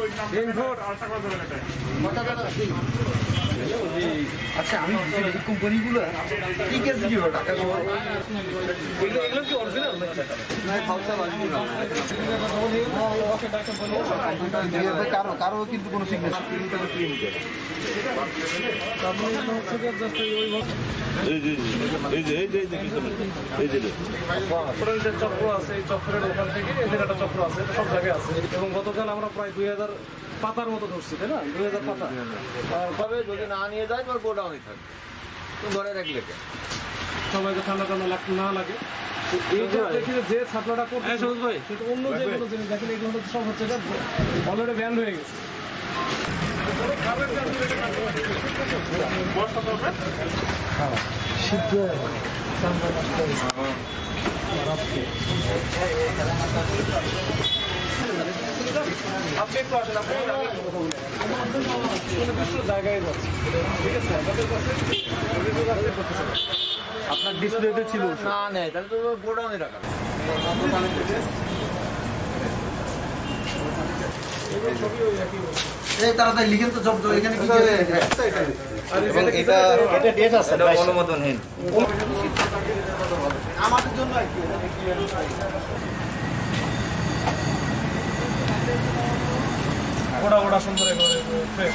ওই নাম্বার আশা করা যাবে না আচ্ছা আমি এই কোম্পানিগুলো ঠিক আছে কি টাকা এগুলো কি অরিজিনাল কারও কারও কিন্তু কোনো সিগনেচার এই যে এই যে এই যে এই যে কিছু না। এই যে যে। চক্রের যে চক্র আছে এই চক্রের ওখান থেকে এদের একটা চক্র আছে সব জায়গায় আছে এবং গতকাল আমরা প্রায় দুই হাজার পাতার মতো ধরছি তাই না? দুই হাজার পাতা। আর তবে যদি না নিয়ে যায় তোর গোডাউনই থাকবে তুমি ধরে রাখলে কে? সবাইকে ঠান্ডা ঠান্ডা লাগ না লাগে। যে ছাত্রটা করছে কিন্তু অন্য যে কোনো জিনিস দেখেন সব হচ্ছে অলরেডি ব্যান্ড হয়ে গেছে। আপনি একটু আসেন আপনি নির্দিষ্ট জায়গায় যাচ্ছে ঠিক আছে আমাদের কাছে বিভিন্ন জায়গায় করতেছে আপনার ডিসপ্লেতে ছিল না নেই তাহলে তো গোডাউনে রাখা। তাড়াতাড়ি লিখেন তো জব্দ এখানে কি এটা এটা ডেট আছে অনুমোদনহীন। আমাদের জন্য আর কি ওটা ওটা সুন্দর একেবারে ফ্রেশ